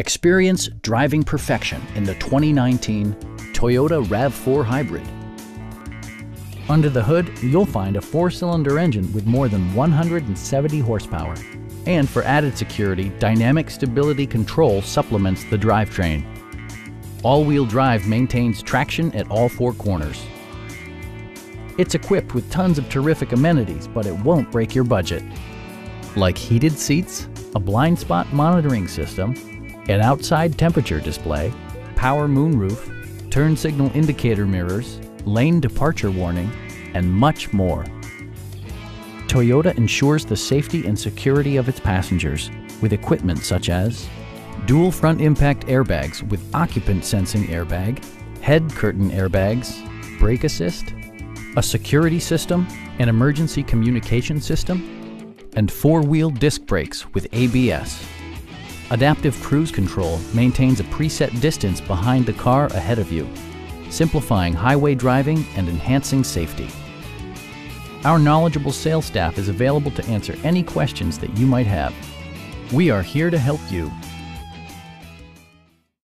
Experience driving perfection in the 2019 Toyota RAV4 Hybrid. Under the hood, you'll find a four-cylinder engine with more than 170 horsepower. And for added security, Dynamic Stability Control supplements the drivetrain. All-wheel drive maintains traction at all four corners. It's equipped with tons of terrific amenities, but it won't break your budget. Like heated seats, a blind spot monitoring system, an outside temperature display, power moonroof, turn signal indicator mirrors, lane departure warning, and much more. Toyota ensures the safety and security of its passengers with equipment such as dual front impact airbags with occupant sensing airbag, head curtain airbags, brake assist, a security system, an emergency communication system, and four-wheel disc brakes with ABS. Adaptive Cruise Control maintains a preset distance behind the car ahead of you, simplifying highway driving and enhancing safety. Our knowledgeable sales staff is available to answer any questions that you might have. We are here to help you